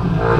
Yeah.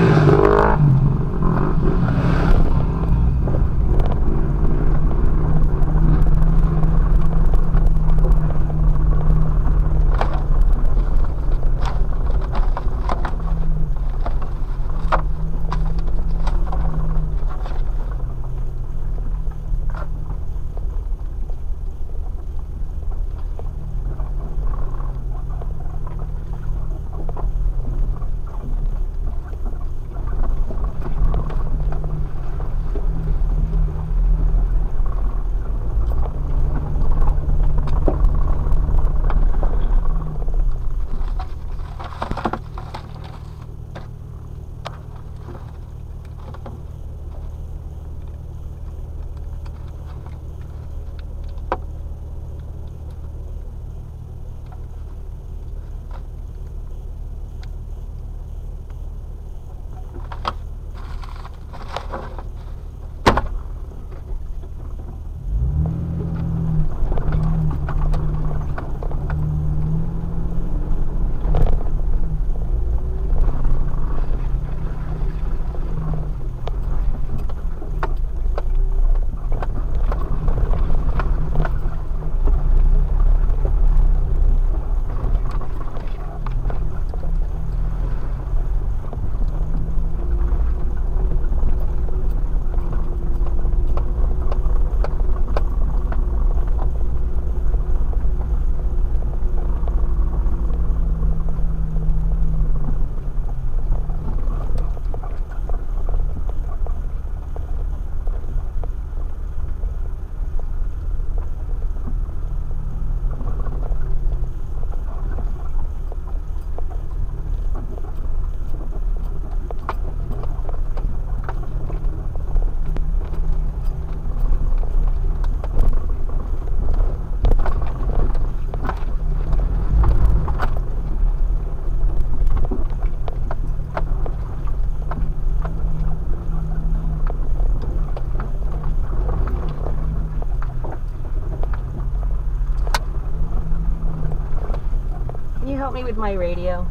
Help me with my radio?